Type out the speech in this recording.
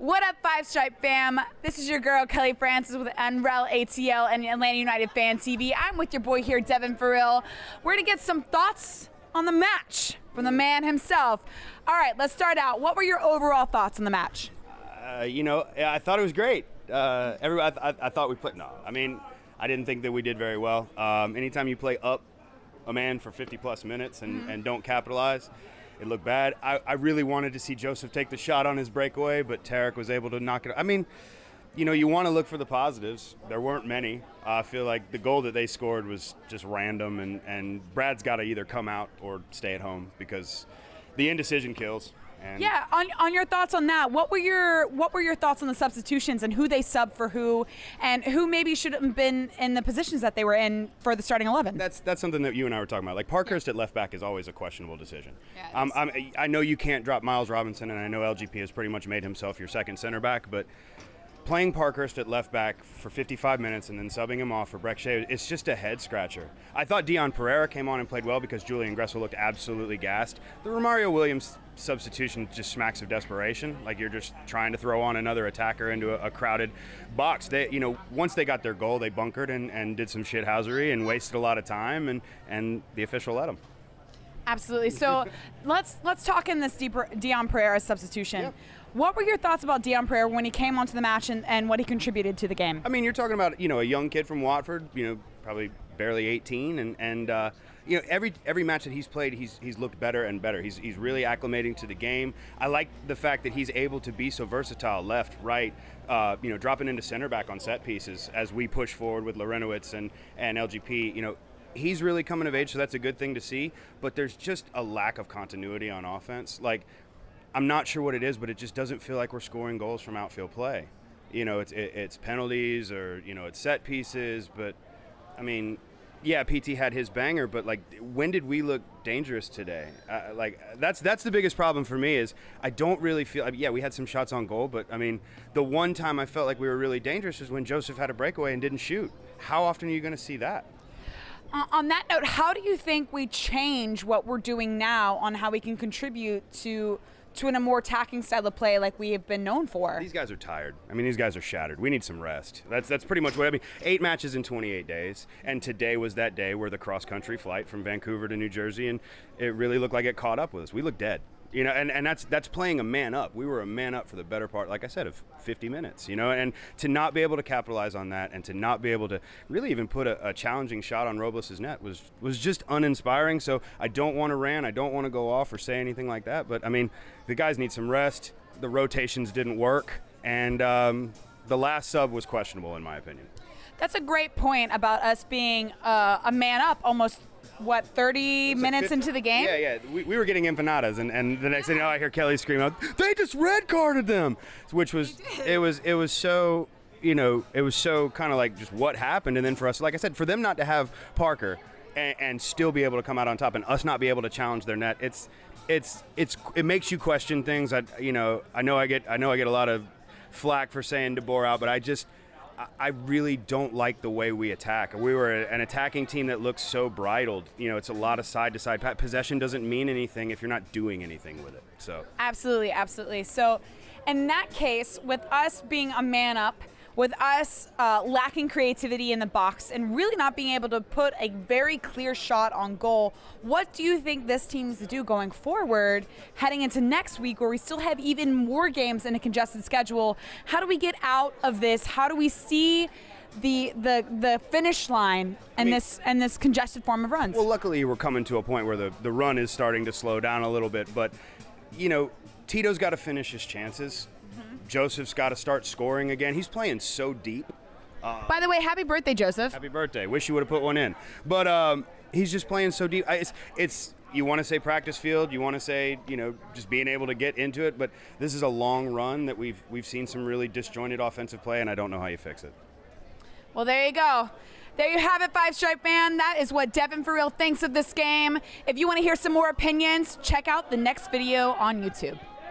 What up, Five Stripe fam? This is your girl Kelly Francis with NREL ATL and Atlanta United Fan TV. I'm with your boy here, Devin Farrell. We're gonna get some thoughts on the match from the man himself. All right, let's start out. What were your overall thoughts on the match? Uh, you know, I thought it was great. Uh, every, I, I, I, thought we put no. I mean, I didn't think that we did very well. Um, anytime you play up a man for 50 plus minutes and, mm-hmm. and don't capitalize, it looked bad. I, I really wanted to see Josef take the shot on his breakaway, but Tarek was able to knock it. I mean, you know, you want to look for the positives. There weren't many. I feel like the goal that they scored was just random, and, and Brad's got to either come out or stay at home because the indecision kills. And yeah, on, on your thoughts on that, what were your what were your thoughts on the substitutions and who they sub for who, and who maybe should have been in the positions that they were in for the starting eleven? That's that's something that you and I were talking about. Like Parkhurst at left back is always a questionable decision. Yeah, um, i know you can't drop Miles Robinson, and I know LGP has pretty much made himself your second center back, but playing Parkhurst at left back for 55 minutes and then subbing him off for Brek Shea, it's just a head scratcher. I thought Dion Pereira came on and played well because Julian Gressel looked absolutely gassed. The Romario Williams substitution just smacks of desperation. Like you're just trying to throw on another attacker into a, a crowded box. They, you know, once they got their goal, they bunkered and, and did some shithousery and wasted a lot of time, and, and the official let them. Absolutely. So let's let's talk in this deeper Dion Pereira substitution. Yep. What were your thoughts about Dion Pereira when he came onto the match and, and what he contributed to the game? I mean, you're talking about you know a young kid from Watford, you know, probably barely 18, and and uh, you know every every match that he's played, he's he's looked better and better. He's he's really acclimating to the game. I like the fact that he's able to be so versatile, left, right, uh, you know, dropping into center back on set pieces as we push forward with Larentowicz and and LGP. You know, he's really coming of age, so that's a good thing to see. But there's just a lack of continuity on offense. Like I'm not sure what it is, but it just doesn't feel like we're scoring goals from outfield play. You know, it's it, it's penalties or you know it's set pieces, but I mean, yeah, PT had his banger, but like, when did we look dangerous today? Uh, like, that's that's the biggest problem for me is I don't really feel. I mean, yeah, we had some shots on goal, but I mean, the one time I felt like we were really dangerous is when Josef had a breakaway and didn't shoot. How often are you going to see that? Uh, on that note, how do you think we change what we're doing now on how we can contribute to to in a more attacking style of play like we have been known for. These guys are tired. I mean, these guys are shattered. We need some rest. That's that's pretty much what I mean. Eight matches in 28 days, and today was that day where the cross country flight from Vancouver to New Jersey, and it really looked like it caught up with us. We looked dead. You know, and, and that's that's playing a man up. We were a man up for the better part, like I said, of 50 minutes. You know, and to not be able to capitalize on that, and to not be able to really even put a, a challenging shot on Robles' net was was just uninspiring. So I don't want to rant. I don't want to go off or say anything like that. But I mean, the guys need some rest. The rotations didn't work, and um, the last sub was questionable in my opinion. That's a great point about us being uh, a man up almost what 30 minutes 50, into the game? Yeah yeah. We, we were getting empanadas and, and the next thing you know i hear kelly scream out they just red carded them which was it was it was so you know it was so kind of like just what happened and then for us like i said for them not to have parker and, and, still be able to come out on top and us not be able to challenge their net it's it's it's it makes you question things. I you know i know i get i know i get a lot of flack for saying DeBoer out but i just I really don't like the way we attack. We were an attacking team that looks so bridled. You know, it's a lot of side to side. Possession doesn't mean anything if you're not doing anything with it. So absolutely, absolutely. So, in that case, with us being a man up with us uh, lacking creativity in the box and really not being able to put a very clear shot on goal, what do you think this team needs to do going forward, heading into next week where we still have even more games in a congested schedule? How do we get out of this? How do we see? the the the finish line and I mean, this and this congested form of runs. Well, luckily we're coming to a point where the the run is starting to slow down a little bit, but you know, Tito's got to finish his chances. Josef's got to start scoring again. He's playing so deep. Uh, By the way, happy birthday, Josef. Happy birthday. Wish you would have put one in. But um, he's just playing so deep. It's, it's you want to say practice field, you want to say you know just being able to get into it, but this is a long run that we've we've seen some really disjointed offensive play, and I don't know how you fix it. Well, there you go. There you have it, Five Stripe fan. That is what Devin For Real thinks of this game. If you want to hear some more opinions, check out the next video on YouTube.